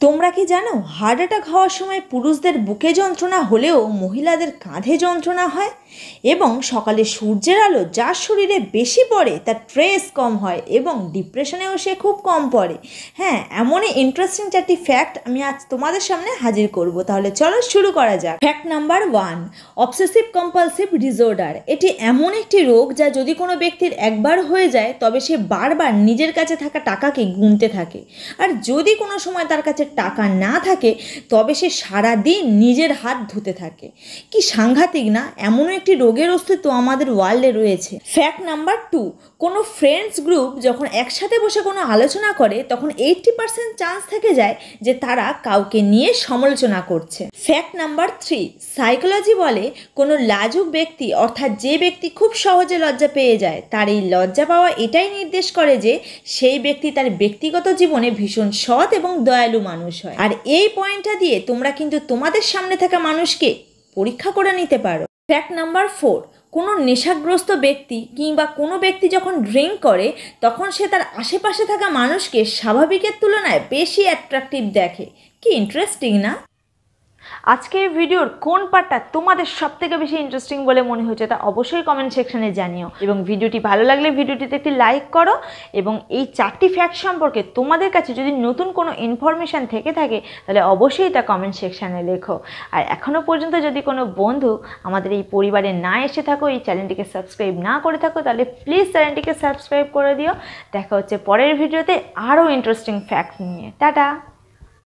তোমরা কি জানো হার্ট অ্যাটাক হওয়ার সময় পুরুষদের বুকে যন্ত্রণা হলেও মহিলাদের কাঁধে যন্ত্রণা হয়? এবং সকালে সূর্যের আলো যার শরীরে বেশি পড়ে, তার স্ট্রেস কম হয় এবং ডিপ্রেশনেও সে খুব কম পড়ে। হ্যাঁ এমনই ইন্টারেস্টিং চারটি ফ্যাক্ট আমি আজ তোমাদের সামনে হাজির করব। তাহলে চলো শুরু করা যাক। Fact number one obsessive compulsive disorder এটি এমন একটি রোগ যা যদি কোনো ব্যক্তির একবার হয়ে যায়, তবে সে বারবার নিজের কাছে থাকা টাকাকে গুনতে থাকে। আর যদি কোনো সময় তার কাছে টাকা না থাকে, তবে সে সারা দিন নিজের হাত ধুতে থাকে। কি সাংঘাতিক না? এমনও একটি রোগের অস্তিত্ব আমাদের ওয়ার্ল্ডে রয়েছে। ফ্যাক্ট নাম্বার টু কোনো ফ্রেন্ডস গ্রুপ যখন একসাথে বসে কোনো আলোচনা করে, তখন এইটটি পার্সেন্ট চান্স থেকে যায় যে তারা কাউকে নিয়ে সমালোচনা করছে। ফ্যাক্ট নাম্বার থ্রি সাইকোলজি বলে কোনো লাজুক ব্যক্তি, অর্থাৎ যে ব্যক্তি খুব সহজে লজ্জা পেয়ে যায়, তার এই লজ্জা পাওয়া এটাই নির্দেশ করে যে, সেই ব্যক্তি তার ব্যক্তিগত জীবনে ভীষণ সৎ এবং দয়ালু মানুষ হয়। আর এই পয়েন্টটা দিয়ে তোমরা কিন্তু তোমাদের সামনে থাকা মানুষকে পরীক্ষা করে নিতে পারো। ফ্যাক্ট নাম্বার ফোর কোনো নেশাগ্রস্ত ব্যক্তি কিংবা কোনো ব্যক্তি যখন ড্রিঙ্ক করে, তখন সে তার আশেপাশে থাকা মানুষকে স্বাভাবিকের তুলনায় বেশি অ্যাট্রাকটিভ দেখে। কি ইন্টারেস্টিং না? আজকের ভিডিওর কোন পার্টটা তোমাদের সব থেকে বেশি ইন্টারেস্টিং বলে মনে হয়েছে তা অবশ্যই কমেন্ট সেকশনে জানিও। এবং ভিডিওটি ভালো লাগলে ভিডিওটিতে একটি লাইক করো এবং এই চারটি ফ্যাক্ট সম্পর্কে তোমাদের কাছে যদি নতুন কোনো ইনফরমেশান থেকে থাকে, তাহলে অবশ্যই তা কমেন্ট সেকশানে লেখো। আর এখনও পর্যন্ত যদি কোনো বন্ধু আমাদের এই পরিবারে না এসে থাকো, এই চ্যানেলটিকে সাবস্ক্রাইব না করে থাকো, তাহলে প্লিজ চ্যানেলটিকে সাবস্ক্রাইব করে দিও। দেখা হচ্ছে পরের ভিডিওতে আরও ইন্টারেস্টিং ফ্যাক্ট নিয়ে। টাটা!